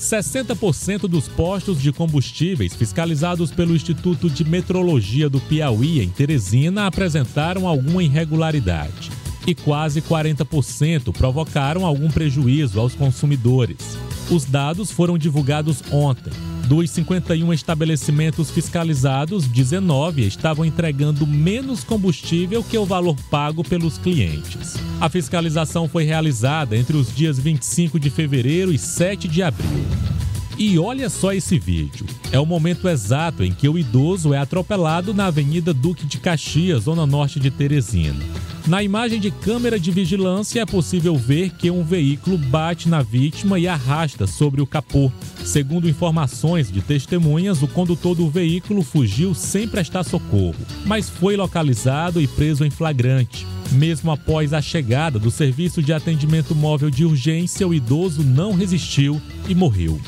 60% dos postos de combustíveis fiscalizados pelo Instituto de Metrologia do Piauí, em Teresina, apresentaram alguma irregularidade. E quase 40% provocaram algum prejuízo aos consumidores. Os dados foram divulgados ontem. Dos 51 estabelecimentos fiscalizados, 19 estavam entregando menos combustível que o valor pago pelos clientes. A fiscalização foi realizada entre os dias 25 de fevereiro e 7 de abril. E olha só esse vídeo. É o momento exato em que o idoso é atropelado na Avenida Duque de Caxias, zona norte de Teresina. Na imagem de câmera de vigilância é possível ver que um veículo bate na vítima e arrasta sobre o capô. Segundo informações de testemunhas, o condutor do veículo fugiu sem prestar socorro, mas foi localizado e preso em flagrante. Mesmo após a chegada do serviço de atendimento móvel de urgência, o idoso não resistiu e morreu.